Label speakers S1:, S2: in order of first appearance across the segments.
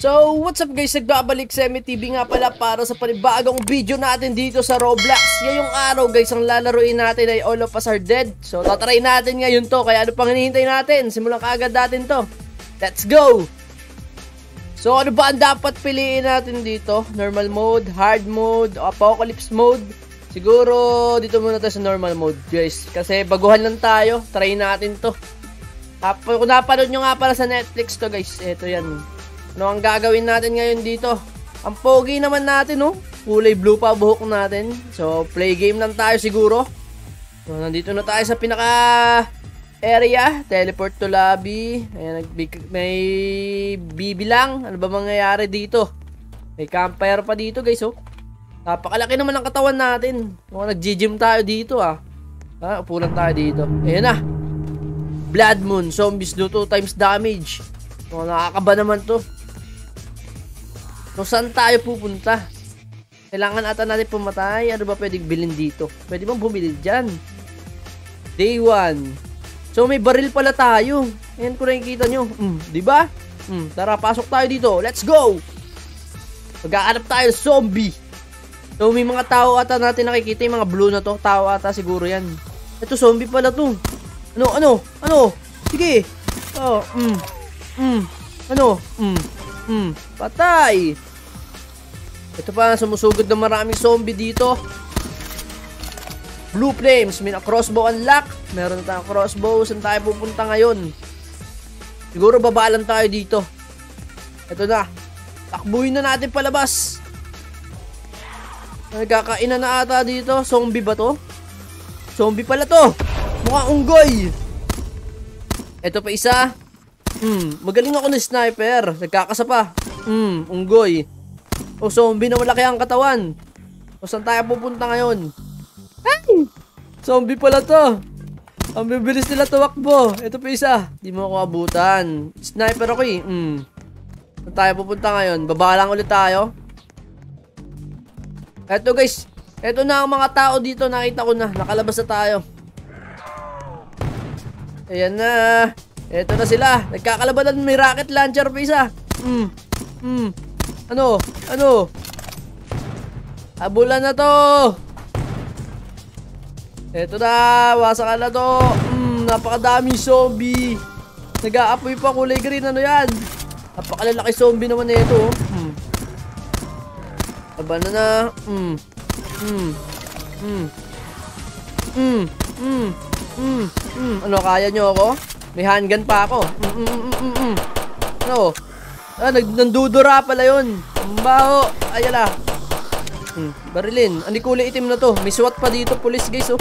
S1: So, what's up guys? Nagbabalik sa MTV nga pala para sa panibagong video natin dito sa Roblox. Ngayong araw guys, ang lalaroin natin ay All of Us Are Dead. So, tatry natin ngayon to. Kaya ano pang hinihintay natin? Simulan kaagad natin to. Let's go! So, ano ba ang dapat piliin natin dito? Normal mode, hard mode, apocalypse mode? Siguro, dito muna tayo sa normal mode guys. Kasi baguhan lang tayo. Try natin to. Kung napanood nyo nga pala sa Netflix to guys, ito yan. Ano ang gagawin natin ngayon dito? Ang pogi naman natin, no? Kulay blue pa buhok natin. So, play game lang tayo siguro. So, nandito na tayo sa pinaka area. Teleport to lobby. Ayan, may bibilang. Ano ba mangyayari dito? May campfire pa dito, guys, oh. Napakalaki naman ang katawan natin. Mukhang nag-gym tayo dito, ah. Ha, upo lang tayo dito. Ayan na. Blood Moon. Zombies do 2 times damage. Oh, nakakaba naman to. So, saan tayo pupunta? Kailangan ata natin pumatay. Ano ba pwedeng bilhin dito? Pwede bang bumili dyan? Day 1. So, may baril pala tayo. Ayan ko nakikita nyo. Mm, di ba? Mm, tara, pasok tayo dito. Let's go! Magkaanap tayo zombie. So, may mga tao ata natin nakikita. Yung mga blue na to. Tao ata siguro yan. Ito, zombie pala to. Ano, ano, ano? Sige. Oh, mm, mm, ano, mm, mm, patay. Ito pa, sumusugod na maraming zombie dito. Blue flames, may crossbow unlock. Meron tayong crossbow. Saan tayo pupunta ngayon? Siguro babalan tayo dito. Ito na. Takbuhin na natin palabas. Nagkakainan na ata dito. Zombie ba to? Zombie pala to. Mukhang unggoy. Ito pa isa. Hmm, magaling ako na sniper. Nagkakasa pa. Hmm, unggoy. O zombie na malaki ang katawan. O saan tayo pupunta ngayon? Ay! Zombie pala to. Ang bibilis nila tuwakbo. Ito pa isa. Di mo ako abutan. Sniper ako eh. Hmm. Saan tayo pupunta ngayon? Baba lang ulit tayo. Eto guys. Eto na ang mga tao dito. Nakita ko na. Nakalabas na tayo. Ayan na. Eto na sila. Nagkakalabanan. May rocket launcher pa isa. Hmm. Hmm. Ano? Ano? Abulan na to. Eto na. Wasakan na to. Hmm. Napakadaming zombie. Nag-aapoy pa kulay green. Ano yan? Napakalalaki zombie naman na ito. Hmm. Laban na na. Hmm. Hmm. Hmm. Hmm. Hmm. Hmm. Hmm. Ano, kaya nyo ako? May handgun pa ako. Mm, mm, mm, mm, mm. Ano? Ah, nandudura pala yun. Baho. Ayala. Hmm, barilin. Ani kulay itim na to. May SWAT pa dito, police guys, oh.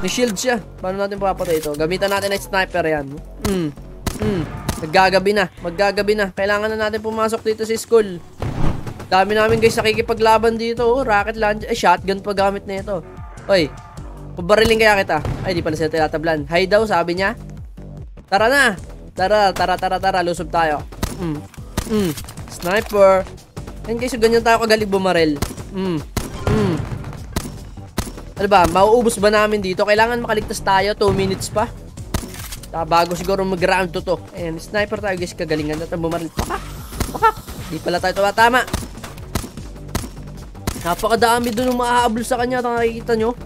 S1: May shield siya. Paano natin papatay ito? Gamitan natin ng sniper yan. Hmm. Hmm. Maggagabi na. Maggagabi na. Kailangan na natin pumasok dito sa school. Dami namin guys nakikipaglaban dito. Oh. Rocket launcher. Eh, shotgun pa gamit na ito. Hoy. Pabarilin kaya kita. Ay, di pala sila tinatablan. Hi daw, sabi niya. Tara na. Tara, tara, tara, tara. Lusob tayo. Mm. Mm. Sniper. Yan guys, ganyan tayo kagalig bumarel. Mm. Mm. Ano ba, mauubos ba namin dito? Kailangan makaligtas tayo, 2 minutes pa. Ta bago siguro mag-round to to. Ayan, sniper tayo guys, kagalingan natin bumaril. Paka, paka. Di pala tayo tumatama. Napakadami doon yung maahabol sa kanya. Ito nakikita nyo.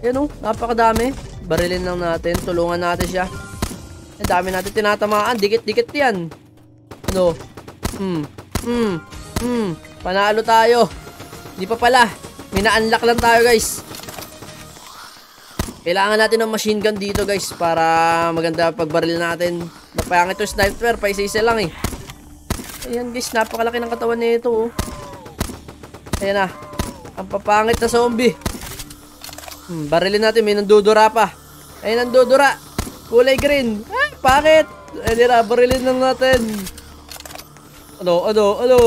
S1: Ayan o, oh, napakadami. Barilin lang natin, tulungan natin siya. Ang dami natin tinatamaan. Dikit-dikit yan. Ano? Hmm. Hmm. Hmm. Panalo tayo. Hindi pa pala. May na-unlock lang tayo guys. Kailangan natin ng machine gun dito guys para maganda pagbaril natin. Napayang ito sniper pa isa-isa lang eh. Ayan guys, napakalaki ng katawan nito oh. Ayan na. Ang papangit na zombie. Hmm, barilin natin, may nandudura pa. Ayan nandudura. Kulay green. Ah, bakit? Ayan na, barilin lang natin. Ano, ano, ano,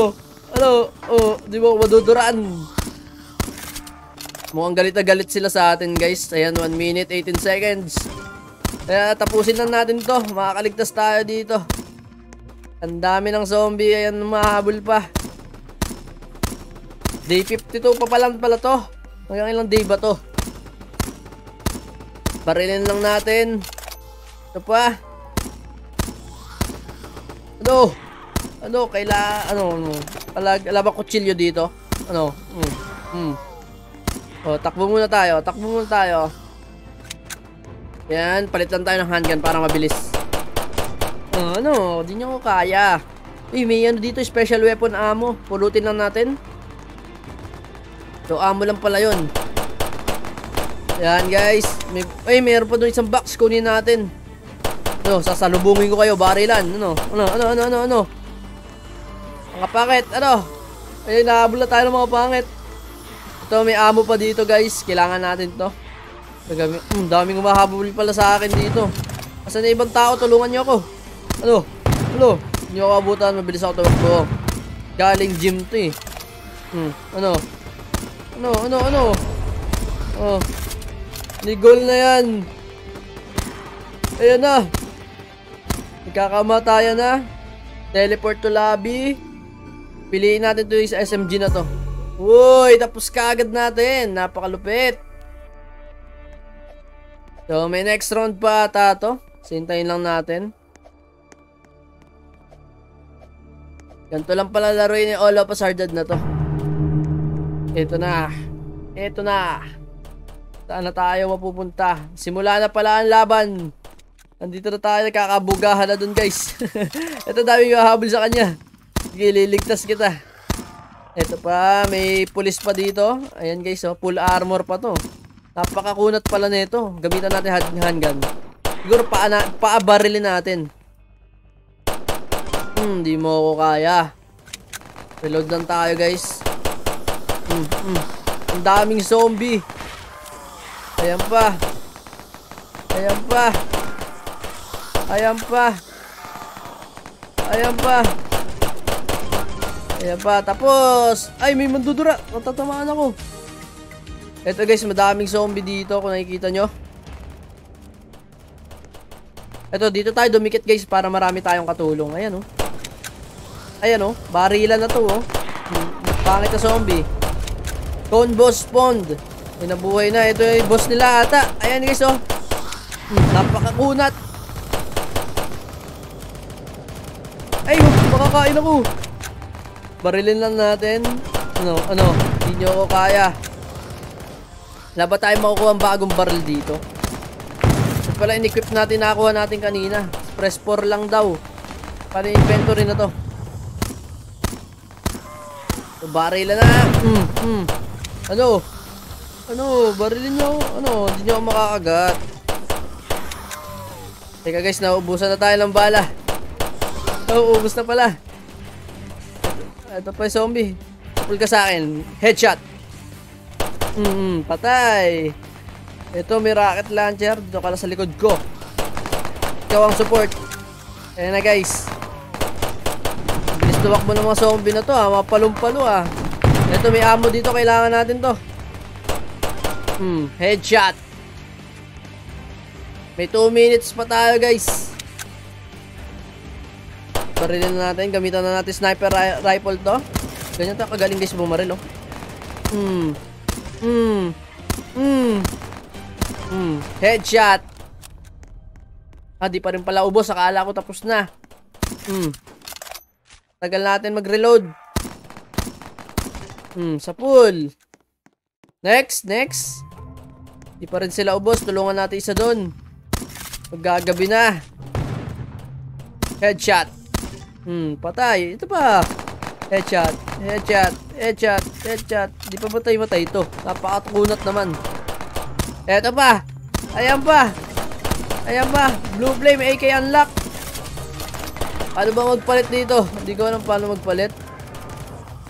S1: ano, oh, di ba maduduraan? Mukhang galit na galit sila sa atin guys. Ayan, 1 minute, 18 seconds. Kaya tapusin lang natin to. Makakaligtas tayo dito. Ang dami ng zombie. Ayan, mahabol pa. Day 52 pa pala pala to. Hanggang ilang day ba to? Barilin lang natin. Ito pa. Ano? Ano, kaila, ano, ano, alag, alam ba kutsilyo dito? Ano, mm, mm. O, takbo muna tayo, takbo muna tayo. Yan, palit lang tayo ng handgun para mabilis. Oh, ano, di nyo ko kaya. Uy, may ano dito, special weapon ammo. Pulutin lang natin. So, ammo lang pala yun. Yan, guys. May, ay, mayroon pa doon isang box. Kunin natin. Ano, sasalubungin ko kayo. Barilan. Ano, ano, ano, ano, ano, ano. Mga pangit, ano. Ay, nahabol na tayo ng mga pangit. Ito, may ammo pa dito, guys. Kailangan natin to. Nagami, hmm, daming umahabol pala sa akin dito. Asan na ibang tao? Tulungan nyo ako. Ano? Ano? Hindi ako abutan. Mabilis ako tumakbo. Galing gym to eh. Hmm, ano? Ano, ano, ano? Oh. Ni goal na yan. Ayan na. Nagkakamatayan na. Teleport to lobby. Piliin natin to sa SMG na to. Uy, tapos kaagad natin. Napakalupit. So, may next round pa ata to. Sintayin lang natin. Ganito lang pala laruin ni Olo Pasardad na to. Ito na. Ito na. Saan na tayo mapupunta? Simula na pala ang laban. Nandito na tayo, nakakabugahan na dun guys. Ito dami hahabol sa kanya. Sige, liligtas kita. Ito pa, may pulis pa dito. Ayan guys, oh, full armor pa to. Napakakunat pala nito. Gamitan natin handgun. Siguro pa paabarilin natin. Hmm, di mo ako kaya. Reload lang tayo guys. Hmm, hmm. Ang daming zombie. Ayan pa. Ayan pa. Ayan pa. Ayan pa. Ayan pa. Tapos, ay may mandudura. Natatamaan ako. Ito guys, madaming zombie dito kung nakikita nyo. Ito, dito tayo dumikit guys para marami tayong katulong. Ayan oh. Ayan oh, barilan na to oh. Pangit na zombie. Cone boss pond. Ay nabuhay na. Ito yung boss nila ata. Ayan guys oh. Napakakunat. Ay, makakain ako. Barilin lang natin. Ano, ano, hindi nyo ako kaya. Wala ba tayo makukuha ang bagong baril dito? Ito pala in-equip natin nakuha natin kanina. Press 4 lang daw. Para inventory na to. So, baril na. Mm, mm. Ano? Ano? Barilin nyo. Ano? Hindi nyo ako makakagat. Teka guys, naubusan na tayo ng bala. Nauubos na pala. Ito pa yung zombie. Pull ka sa akin. Headshot. Hmm, patay. Ito, may rocket launcher. Dito ka sa likod ko. Ikaw ang support. Ayan na guys. Bilis tumakbo ng mga zombie na to ha. Mga palumpalo ha. Ito, may ammo dito. Kailangan natin to. Hmm, headshot. May 2 minutes pa tayo guys. Barilin na natin. Gamitan na natin sniper ri rifle to. Ganyan to. Kagaling guys bumaril oh. Hmm. Hmm. Hmm. Hmm. Headshot. Ah, di pa rin pala ubos. Akala ko tapos na. Hmm. Tagal natin mag-reload. Hmm. Sa pool. Next. Next. Di pa rin sila ubos. Tulungan natin isa doon. Maggagabi na. Headshot. Hmm. Patay. Ito pa. Headshot. Headshot. Headshot. Headshot. Di pa matay-matay ito. Napakakunat naman. Eto pa. Ayan pa. Ayan pa. Blue Flame AK unlock. Paano ba magpalit dito? Hindi ko alam paano magpalit.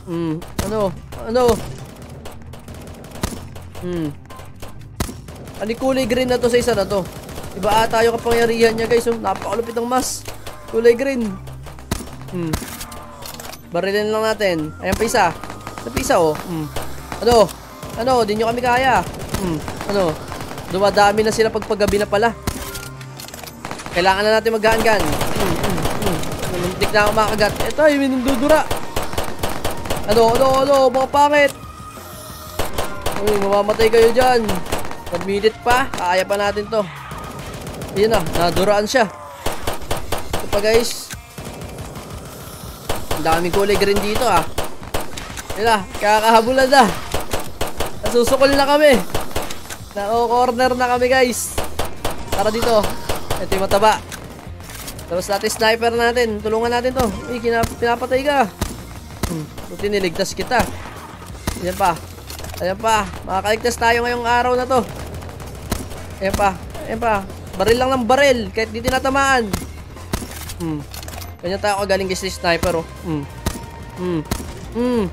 S1: Hmm. Ano? Ano? Hmm. Ano kulay green na to sa isa na to? Iba ata yung kapangyarihan niya guys. Oh. Napakalupit ng mas. Kulay green. Hmm. Barilin lang natin. Ayan pa isa. Ayan pa oh. Hmm. Ano? Ano? Di nyo kami kaya. Hmm. Ano? Dumadami na sila pagpagabi na pala. Kailangan na natin maggaan-gaan. Hmm. Hmm. Hmm. Na ako makagat. Ito yung minundudura. Ano? Ano? Ano? Mga pangit. Uy, mamamatay kayo dyan. 1 minute pa. Kaya pa natin to. Ayun na. Naduraan siya. Ito pa guys. Daming kulay green dito ah. Yun kakahabulan na. Nasusukol na kami. Na-corner na kami guys. Tara dito. Ito yung mataba. Tapos natin sniper natin. Tulungan natin to. Eh, pinapatay ka. Hmm. Buti niligtas kita. Ayan pa. Ayan pa. Makakaligtas tayo ngayong araw na to. Ayan pa. Ayan pa. Baril lang ng baril. Kahit di tinatamaan. Hmm. Ganyan tayo kagaling guys sniper oh. Hmm. Hmm. Hmm.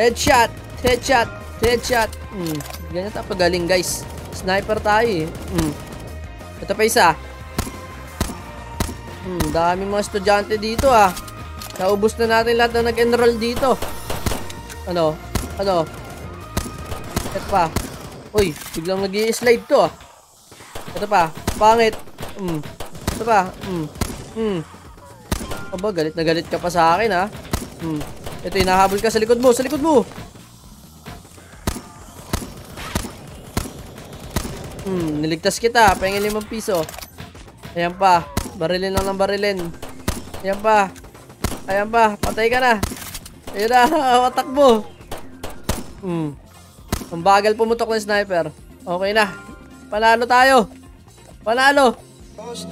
S1: Headshot. Headshot. Headshot. Hmm. Ganyan tayo pagaling guys. Sniper tayo eh. Hmm. Ito pa isa. Hmm. Daming mga estudyante dito ah. Naubos na natin lahat na nag-enroll dito. Ano? Ano? Ito pa. Uy, biglang nag slide to ah. Ito pa. Pangit. Mm. Ito pa. Mm. Mm. Aba, galit na galit ka pa sa akin ha. Mm. Ito, hinahabol ka sa likod mo. Sa likod mo. Hmm, niligtas kita. Pahingin limang piso. Ayan pa. Barilin lang ng barilin. Ayan pa. Ayan pa. Patay ka na. Ayan na. Watak mo. Hmm. Ang bagal pumutok ng sniper. Okay na. Panalo tayo. Panalo. Those